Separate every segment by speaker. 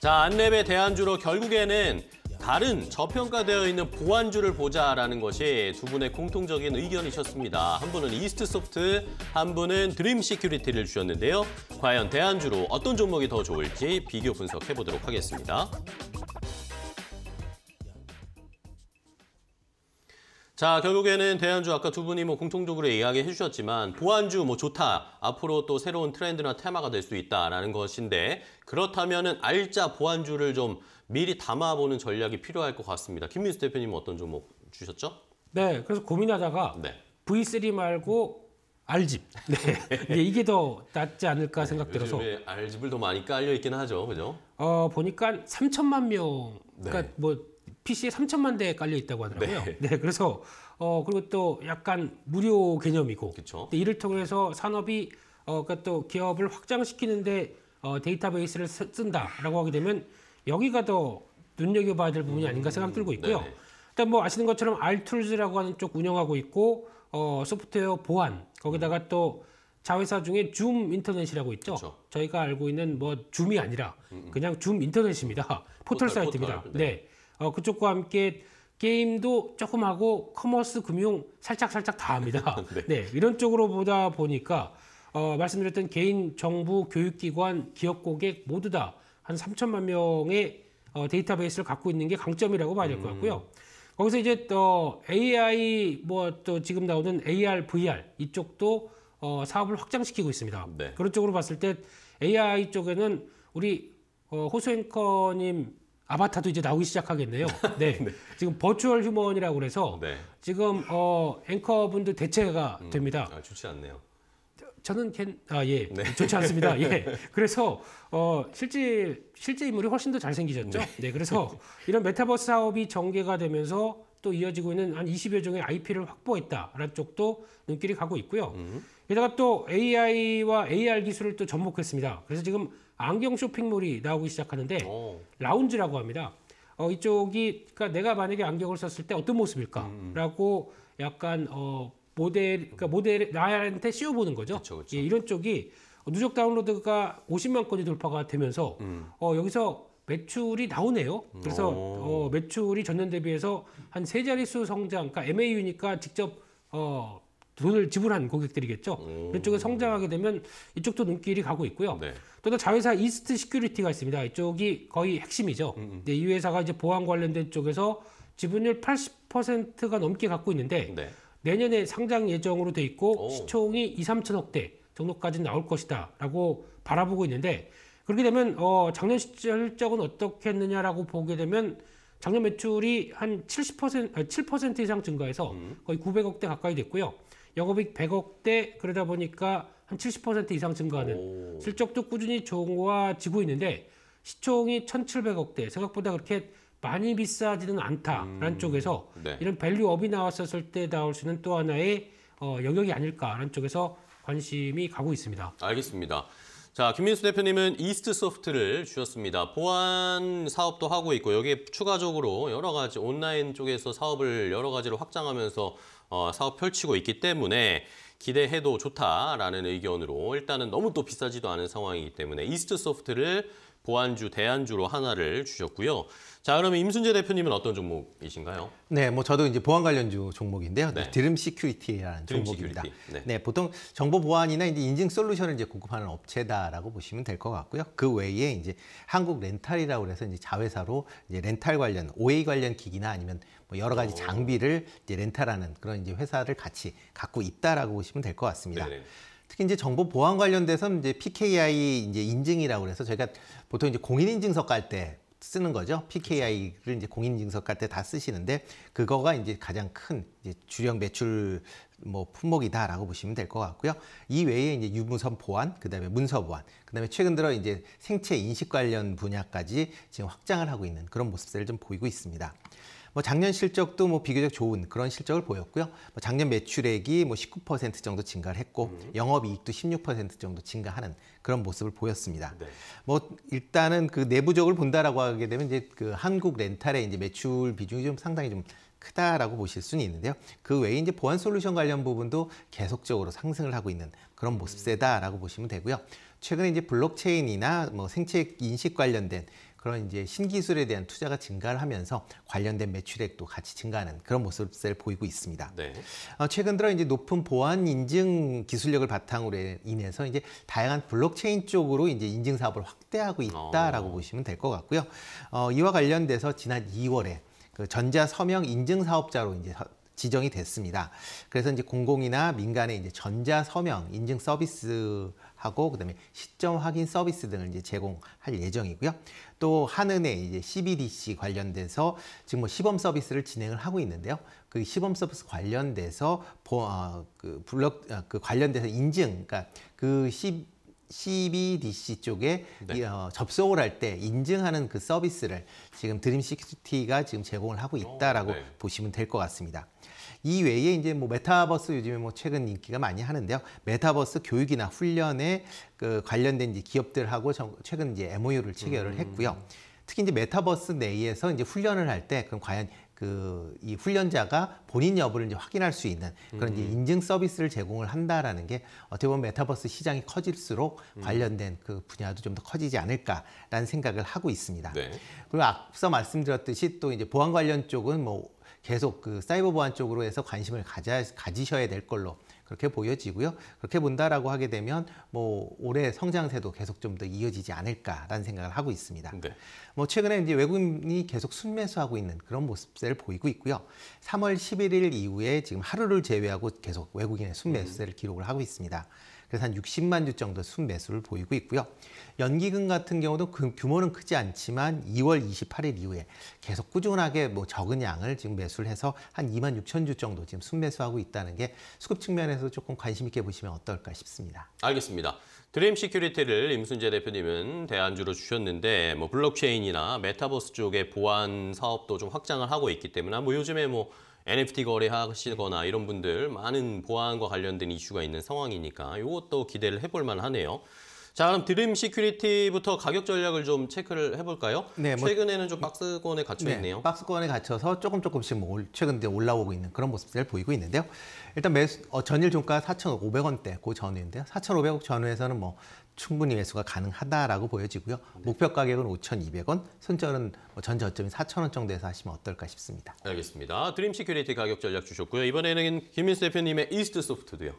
Speaker 1: 자, 안랩의 대안주로 결국에는 다른 저평가되어 있는 보안주를 보자라는 것이 두 분의 공통적인 의견이셨습니다. 한 분은 이스트 소프트, 한 분은 드림 시큐리티를 주셨는데요. 과연 대안주로 어떤 종목이 더 좋을지 비교 분석해 보도록 하겠습니다. 자, 결국에는 대안주 아까 두 분이 뭐 공통적으로 이야기해 주셨지만 보안주 뭐 좋다. 앞으로 또 새로운 트렌드나 테마가 될 수 있다라는 것인데 그렇다면은 알짜 보안주를 좀 미리 담아보는 전략이 필요할 것 같습니다. 김민수 대표님은 어떤 종목 주셨죠?
Speaker 2: 네, 그래서 고민하다가
Speaker 1: 네.
Speaker 2: V3 말고 R집. 네. 이게 더 낫지 않을까 생각 들어서
Speaker 1: 요즘에 알집을 더 많이 깔려 있긴 하죠, 그죠?
Speaker 2: 어, 보니까 3천만 명, 그러니까
Speaker 1: 네.
Speaker 2: 뭐 PC에 3천만 대 깔려 있다고 하더라고요. 네. 그래서 어 그리고 또 약간 무료 개념이고. 근데 이를 통해서 산업이 어 그러니까 또 기업을 확장시키는데 어 데이터베이스를 쓰- 쓴다라고 하게 되면 여기가 더 눈여겨봐야 될 부분이 아닌가 생각 들고 있고요.
Speaker 1: 음, 네네.
Speaker 2: 일단 뭐 아시는 것처럼 알툴즈라고 하는 쪽 운영하고 있고 어 소프트웨어 보안 거기다가 또 자회사 중에 줌 인터넷이라고 있죠.
Speaker 1: 그쵸.
Speaker 2: 저희가 알고 있는 뭐 줌이 아니라 그냥 줌 인터넷입니다. 포털,
Speaker 1: 포털,
Speaker 2: 사이트입니다.
Speaker 1: 포털,
Speaker 2: 네. 어, 그쪽과 함께 게임도 조금 하고 커머스 금융 살짝 살짝 다 합니다. 네. 이런 쪽으로 보다 보니까 어, 말씀드렸던 개인, 정부, 교육기관, 기업 고객 모두 다 한 3천만 명의 어, 데이터베이스를 갖고 있는 게 강점이라고 봐야 될 것 같고요. 거기서 이제 또 AI 뭐 또 지금 나오는 AR, VR 이쪽도 어, 사업을 확장시키고 있습니다.
Speaker 1: 네.
Speaker 2: 그런 쪽으로 봤을 때 AI 쪽에는 우리 어, 호수 앵커님 아바타도 이제 나오기 시작하겠네요. 네. 지금 버추얼 휴먼이라고 그래서
Speaker 1: 네.
Speaker 2: 지금 어, 앵커분들 대체가 됩니다.
Speaker 1: 아, 좋지 않네요.
Speaker 2: 저는 걘, 아, 예.
Speaker 1: 네.
Speaker 2: 좋지 않습니다. 예. 그래서, 어, 실제, 실제 인물이 훨씬 더 잘생기셨죠. 네. 그래서 이런 메타버스 사업이 전개가 되면서 또 이어지고 있는 한 20여 종의 IP를 확보했다라는 쪽도 눈길이 가고 있고요. 게다가 또 AI와 AR 기술을 또 접목했습니다. 그래서 지금 안경 쇼핑몰이 나오기 시작하는데
Speaker 1: 오,
Speaker 2: 라운지라고 합니다. 어, 이쪽이 그러니까 내가 만약에 안경을 썼을 때 어떤 모습일까라고 약간 어, 모델 그러니까 모델 나한테 씌워보는 거죠.
Speaker 1: 그쵸, 그쵸.
Speaker 2: 예, 이런 쪽이 누적 다운로드가 50만 건이 돌파가 되면서
Speaker 1: 음.
Speaker 2: 어, 여기서 매출이 나오네요. 그래서
Speaker 1: 오.
Speaker 2: 어, 매출이 전년 대비해서 한 세 자릿수 성장, 그러니까 MAU니까 직접 어, 돈을 지불한 고객들이겠죠.
Speaker 1: 오.
Speaker 2: 이쪽에 성장하게 되면 이쪽도 눈길이 가고 있고요.
Speaker 1: 네.
Speaker 2: 또 자회사 이스트 시큐리티가 있습니다. 이쪽이 거의 핵심이죠.
Speaker 1: 음,
Speaker 2: 네, 이 회사가 이제 보안 관련된 쪽에서 지분율 80%가 넘게 갖고 있는데
Speaker 1: 네.
Speaker 2: 내년에 상장 예정으로 돼 있고
Speaker 1: 오.
Speaker 2: 시총이 2, 3천억 대 정도까지 나올 것이다라고 바라보고 있는데 그렇게 되면 어, 작년 실적은 어떻게 했느냐라고 보게 되면 작년 매출이 한 70%, 아, 7% 이상 증가해서
Speaker 1: 음.
Speaker 2: 거의 900억 대 가까이 됐고요. 영업이익 100억 대 그러다 보니까 한 70% 이상 증가하는
Speaker 1: 오.
Speaker 2: 실적도 꾸준히 좋아지고 있는데 시총이 1,700억 대 생각보다 그렇게 많이 비싸지는 않다라는 쪽에서
Speaker 1: 네.
Speaker 2: 이런 밸류업이 나왔었을 때 나올 수 있는 또 하나의 어, 영역이 아닐까라는 쪽에서 관심이 가고 있습니다.
Speaker 1: 알겠습니다. 자, 김민수 대표님은 이스트 소프트를 주셨습니다. 보안 사업도 하고 있고 여기에 추가적으로 여러 가지 온라인 쪽에서 사업을 여러 가지로 확장하면서 어, 사업 펼치고 있기 때문에 기대해도 좋다라는 의견으로 일단은 너무 또 비싸지도 않은 상황이기 때문에 이스트 소프트를 보안주, 대안주로 하나를 주셨고요. 자, 그러면 임순재 대표님은 어떤 종목이신가요?
Speaker 3: 네, 뭐 저도 이제 보안 관련주 종목인데요.
Speaker 1: 네.
Speaker 3: 드림 시큐리티라는
Speaker 1: 드림
Speaker 3: 종목입니다.
Speaker 1: 시큐리티, 네.
Speaker 3: 네. 보통 정보 보안이나 이제 인증 솔루션을 이제 공급하는 업체다라고 보시면 될 것 같고요. 그 외에 이제 한국 렌탈이라고 해서 이제 자회사로 이제 렌탈 관련 OA 관련 기기나 아니면 뭐 여러 가지 장비를 이제 렌탈하는 그런 이제 회사를 같이 갖고 있다라고 보시면 될 것 같습니다.
Speaker 1: 네네.
Speaker 3: 특히 이제 정보 보안 관련돼서는 이제 PKI 이제 인증이라고 해서 저희가 보통 이제 공인인증서 깔 때 쓰는 거죠. PKI를 이제 공인인증서 깔 때 다 쓰시는데 그거가 이제 가장 큰 이제 주력 매출 뭐 품목이다라고 보시면 될 것 같고요. 이 외에 이제 유무선 보안, 그다음에 문서 보안, 그다음에 최근 들어 이제 생체 인식 관련 분야까지 지금 확장을 하고 있는 그런 모습들을 좀 보이고 있습니다. 뭐 작년 실적도 뭐 비교적 좋은 그런 실적을 보였고요. 뭐 작년 매출액이 뭐 19% 정도 증가를 했고 영업이익도 16% 정도 증가하는 그런 모습을 보였습니다.
Speaker 1: 네.
Speaker 3: 뭐 일단은 그 내부적으로 본다라고 하게 되면 이제 그 한국 렌탈의 이제 매출 비중이 좀 상당히 좀 크다라고 보실 수는 있는데요. 그 외에 이제 보안 솔루션 관련 부분도 계속적으로 상승을 하고 있는 그런 모습세다라고 보시면 되고요. 최근에 이제 블록체인이나 뭐 생체 인식 관련된 그런 이제 신기술에 대한 투자가 증가를 하면서 관련된 매출액도 같이 증가하는 그런 모습을 보이고 있습니다.
Speaker 1: 네.
Speaker 3: 어, 최근 들어 이제 높은 보안 인증 기술력을 바탕으로 인해서 이제 다양한 블록체인 쪽으로 이제 인증 사업을 확대하고 있다라고
Speaker 1: 어.
Speaker 3: 보시면 될 것 같고요. 어, 이와 관련돼서 지난 2월에 그 전자 서명 인증 사업자로 이제 서- 지정이 됐습니다. 그래서 이제 공공이나 민간의 이제 전자 서명 인증 서비스 하고 그다음에 시점 확인 서비스 등을 이제 제공할 예정이고요. 또 한은의 이제 CBDC 관련돼서 지금 뭐 시범 서비스를 진행을 하고 있는데요. 그 시범 서비스 관련돼서 보, 어, 그 블록 어, 그 관련돼서 인증, 그러니까 그 C, CBDC 쪽에
Speaker 1: 네.
Speaker 3: 이, 어, 접속을 할 때 인증하는 그 서비스를 지금 드림 시큐리티가 지금 제공을 하고 있다라고
Speaker 1: 어, 네.
Speaker 3: 보시면 될 것 같습니다. 이 외에 이제 뭐 메타버스 요즘에 뭐 최근 인기가 많이 하는데요. 메타버스 교육이나 훈련에 그 관련된 이제 기업들하고 정- 최근 이제 MOU를 체결을
Speaker 1: 음.
Speaker 3: 했고요. 특히 이제 메타버스 내에서 이제 훈련을 할 때 그럼 과연 그 이 훈련자가 본인 여부를 이제 확인할 수 있는 그런
Speaker 1: 음.
Speaker 3: 이제 인증 서비스를 제공을 한다라는 게 어떻게 보면 메타버스 시장이 커질수록
Speaker 1: 음.
Speaker 3: 관련된 그 분야도 좀 더 커지지 않을까라는 생각을 하고 있습니다.
Speaker 1: 네.
Speaker 3: 그리고 앞서 말씀드렸듯이 또 이제 보안 관련 쪽은 뭐 계속 그 사이버 보안 쪽으로 해서 관심을 가져 가지셔야 될 걸로 그렇게 보여지고요. 그렇게 본다라고 하게 되면 뭐 올해 성장세도 계속 좀 더 이어지지 않을까라는 생각을 하고 있습니다.
Speaker 1: 네.
Speaker 3: 뭐 최근에 이제 외국인이 계속 순매수하고 있는 그런 모습세를 보이고 있고요. 3월 11일 이후에 지금 하루를 제외하고 계속 외국인의 순매수세를 기록을 하고 있습니다. 그래서 한 60만 주 정도 순매수를 보이고 있고요. 연기금 같은 경우도 그 규모는 크지 않지만 2월 28일 이후에 계속 꾸준하게 뭐 적은 양을 지금 매수를 해서 한 2만 6천 주 정도 지금 순매수하고 있다는 게 수급 측면에서 조금 관심 있게 보시면 어떨까 싶습니다.
Speaker 1: 알겠습니다. 드림 시큐리티를 임순재 대표님은 대안주로 주셨는데 뭐 블록체인이나 메타버스 쪽의 보안 사업도 좀 확장을 하고 있기 때문에 뭐 요즘에 뭐 NFT 거래하시거나 이런 분들 많은 보안과 관련된 이슈가 있는 상황이니까 이것도 기대를 해볼 만하네요. 자 그럼 드림 시큐리티부터 가격 전략을 좀 체크를 해볼까요?
Speaker 3: 네, 뭐-
Speaker 1: 최근에는 좀 박스권에 갇혀 있네요.
Speaker 3: 박스권에 갇혀서 조금 조금씩 뭐 올- 최근 이제 올라오고 있는 그런 모습을 보이고 있는데요. 일단 매수 어, 전일 종가 4,500원대 그 전후인데요. 4,500원 전후에서는 뭐 충분히 매수가 가능하다라고 보여지고요. 목표 가격은 5,200원, 손절은 뭐 전 저점이 4,000원 정도에서 하시면 어떨까 싶습니다.
Speaker 1: 알겠습니다. 드림 시큐리티 가격 전략 주셨고요. 이번에는 김민수 대표님의 이스트 소프트도요.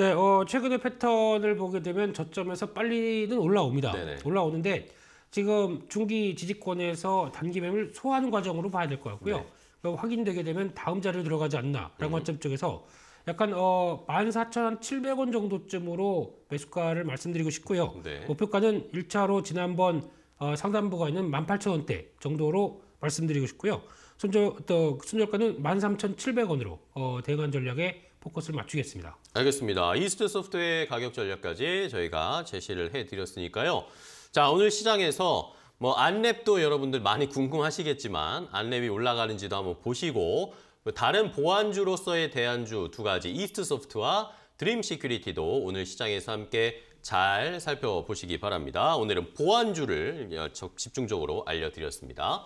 Speaker 2: 네, 어, 최근의 패턴을 보게 되면 저점에서 빨리는 올라옵니다.
Speaker 1: 네네.
Speaker 2: 올라오는데 지금 중기 지지권에서 단기 매물 소화하는 과정으로 봐야 될 것 같고요.
Speaker 1: 네.
Speaker 2: 확인되게 되면 다음 자리로 들어가지
Speaker 1: 음.
Speaker 2: 않나라는 관점 쪽에서 약간 어 14,700원 정도쯤으로 매수가를 말씀드리고 싶고요.
Speaker 1: 네.
Speaker 2: 목표가는 1차로 지난번 어, 상단부가 있는 18,000원대 정도로 말씀드리고 싶고요. 손절 또 손절가는 13,700원으로 어, 대응한 전략에 포커스를 맞추겠습니다.
Speaker 1: 알겠습니다. 이스트 소프트의 가격 전략까지 저희가 제시를 해드렸으니까요. 자, 오늘 시장에서 뭐 안랩도 여러분들 많이 궁금하시겠지만 안랩이 올라가는지도 한번 보시고 다른 보안주로서의 대안주 두 가지 이스트 소프트와 드림 시큐리티도 오늘 시장에서 함께 잘 살펴보시기 바랍니다. 오늘은 보안주를 집중적으로 알려드렸습니다.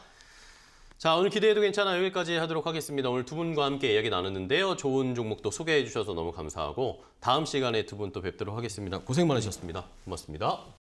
Speaker 1: 자 오늘 기대해도 괜찮아 여기까지 하도록 하겠습니다. 오늘 두 분과 함께 이야기 나눴는데요. 좋은 종목도 소개해 주셔서 너무 감사하고 다음 시간에 두 분 또 뵙도록 하겠습니다. 고생 많으셨습니다. 고맙습니다.